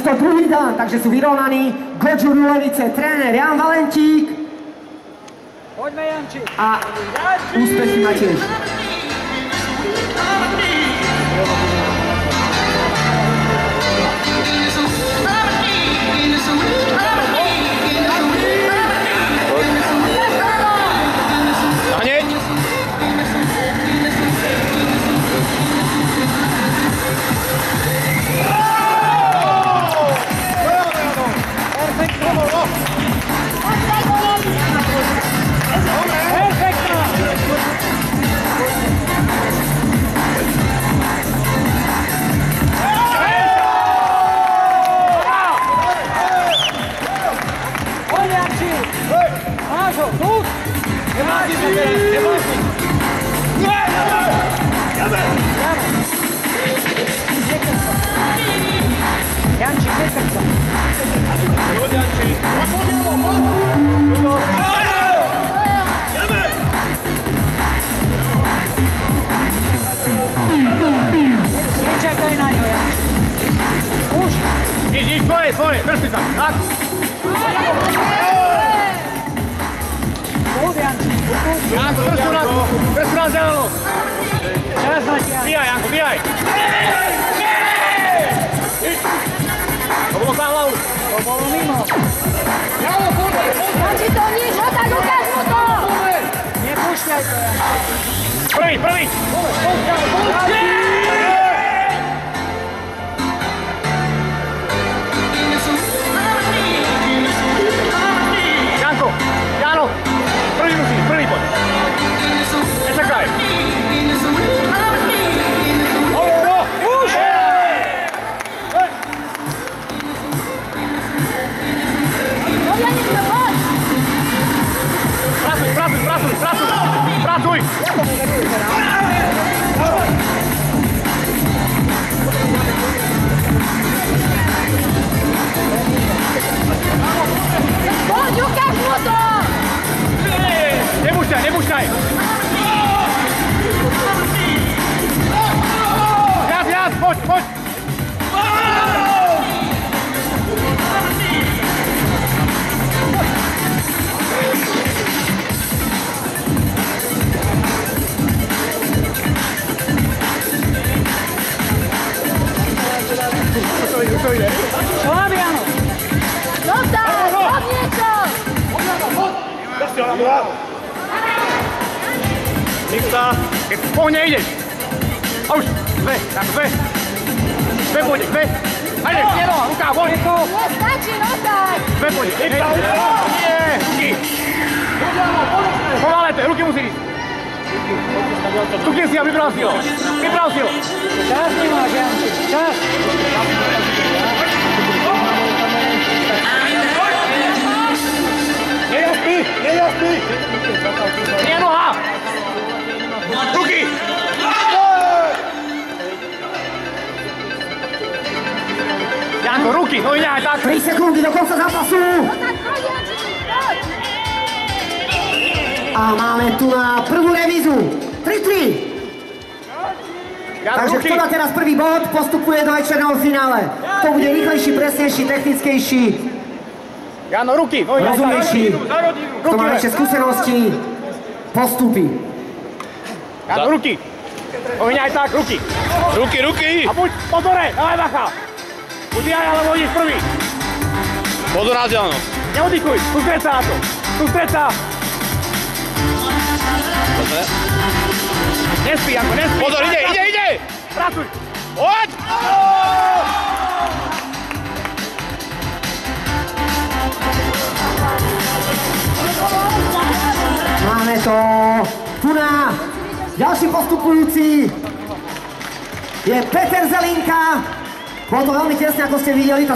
to druhý dan, takže sú vyrovnaní. Goďu Rulevice, tréner Jan Valentík Poďme, Janči. a úspechy má tiež. Ne baci se teren, ne baci! Jaber! Jaber! Čekam sam. Janči, čekam sam. Ljudi, Janči. Odbudimo, odbudimo! Jaber! Sjećaj kaj na njoj, Janči. Uži! Iđi, tvoje, tvoje, vrsti sam, tako! Janko, prstu na, prstu na zeleno. Bijaj, Janko, bijaj. lá, kao lavu. como de John Amor. Nista, jetzt vorne Edith. Aus, vem, dá pra ver. Vem, Bonnie, vem. Olha, tira, o carro. Não sai, não sai. Vem, Bonnie. Eita, o Vamos lá, Lepe, ruky musí. Tu quem se abre Brasil? Que Brasil? Čas, Čas. Tak. 3 sekundy do konca zápasu. A máme tu na prvú revízu. 3-3. Jan, Takže kto dá teraz prvý bod, postupuje do večerného finále. Kto bude rýchlejší, presnejší, technickejší, Jano, ruky, no. Rozumnejší. Kto má Ruky, väčšie skúsenosti, postupí. Jano, ruky. No ide aj tak, ruky. Ruky, ruky! A buď pozore, dávaj bacha. Buď aj, alebo ideš prvý. Pozor na zeleno. Neoddychuj, sústreď sa na to. Sústreď sa. Dobre. Nespí, Janko, nespí. Pozor, ide, ide, ide! Pracuj. Poď! Máme to tu na ďalší postupujúci je Peter Zelinka. Bolo to veľmi tesne, ako ste videli.